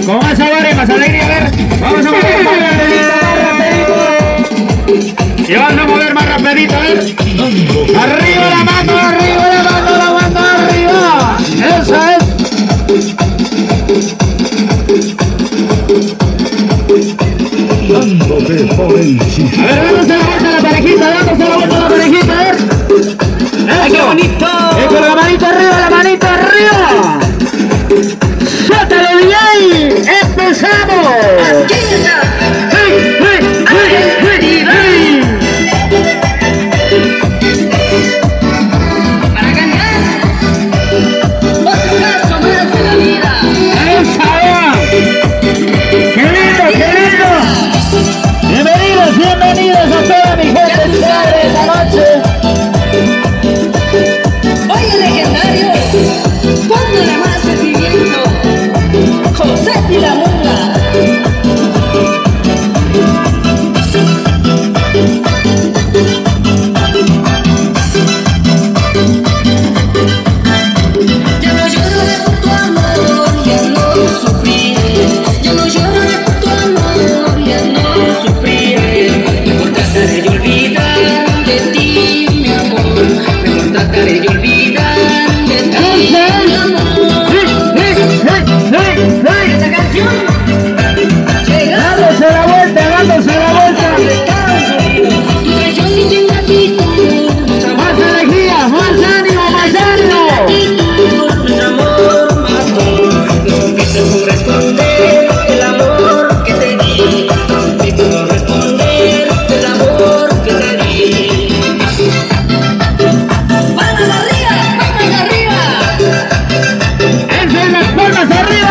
Con más sabor y más alegría, a ver. Vamos a mover más rapidito. Y vamos a mover más rapidito, a ver. Arriba la mano, arriba la mano, la mano arriba. Esa es. Dándote por el. A ver, dándose la vuelta a la parejita, dándose la vuelta a la parejita, a ver. ¡Ay, qué bonito! Y con la manito Bienvenidos, a toda mi gente de esta noche. Palmas arriba.